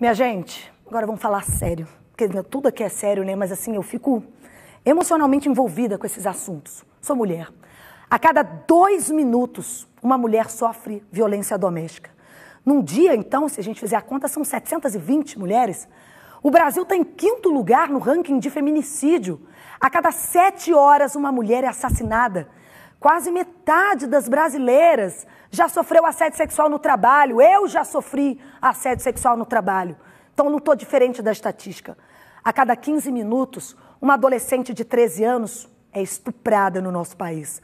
Minha gente, agora vamos falar sério. Porque tudo aqui é sério, né? Mas assim, eu fico emocionalmente envolvida com esses assuntos. Sou mulher. A cada dois minutos, uma mulher sofre violência doméstica. Num dia, então, se a gente fizer a conta, são 720 mulheres. O Brasil está em quinto lugar no ranking de feminicídio. A cada sete horas, uma mulher é assassinada. Quase metade das brasileiras já sofreu assédio sexual no trabalho. Eu já sofri assédio sexual no trabalho. Então não estou diferente da estatística. A cada 15 minutos, uma adolescente de 13 anos é estuprada no nosso país.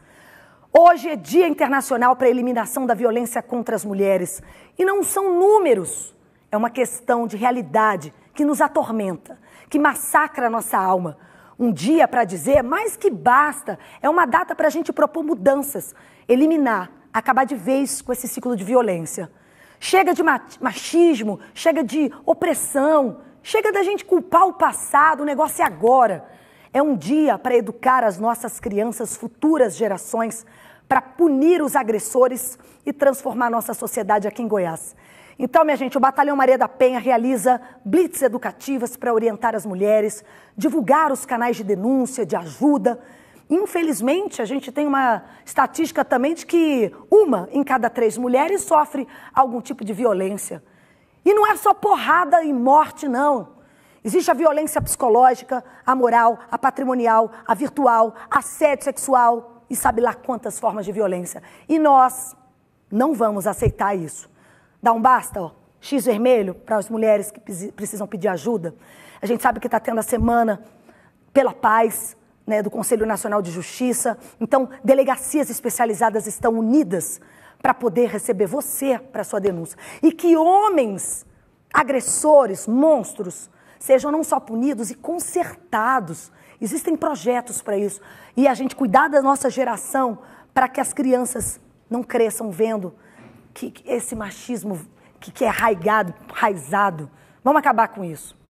Hoje é Dia Internacional para a Eliminação da Violência contra as Mulheres. E não são números, é uma questão de realidade que nos atormenta, que massacra a nossa alma. Um dia para dizer, mais que basta, é uma data para a gente propor mudanças, eliminar, acabar de vez com esse ciclo de violência. Chega de machismo, chega de opressão, chega da gente culpar o passado, o negócio é agora. É um dia para educar as nossas crianças, futuras gerações, para punir os agressores e transformar nossa sociedade aqui em Goiás. Então, minha gente, o Batalhão Maria da Penha realiza blitz educativas para orientar as mulheres, divulgar os canais de denúncia, de ajuda. Infelizmente, a gente tem uma estatística também de que uma em cada três mulheres sofre algum tipo de violência. E não é só porrada e morte, não. Existe a violência psicológica, a moral, a patrimonial, a virtual, assédio sexual e sabe lá quantas formas de violência. E nós não vamos aceitar isso. Dá um basta, ó, X vermelho para as mulheres que precisam pedir ajuda. A gente sabe que está tendo a semana pela paz, né, do Conselho Nacional de Justiça. Então, delegacias especializadas estão unidas para poder receber você para sua denúncia. E que homens agressores, monstros, sejam não só punidos e consertados. Existem projetos para isso. E a gente cuidar da nossa geração para que as crianças não cresçam vendo que, que esse machismo que, que é arraigado, raizado. Vamos acabar com isso.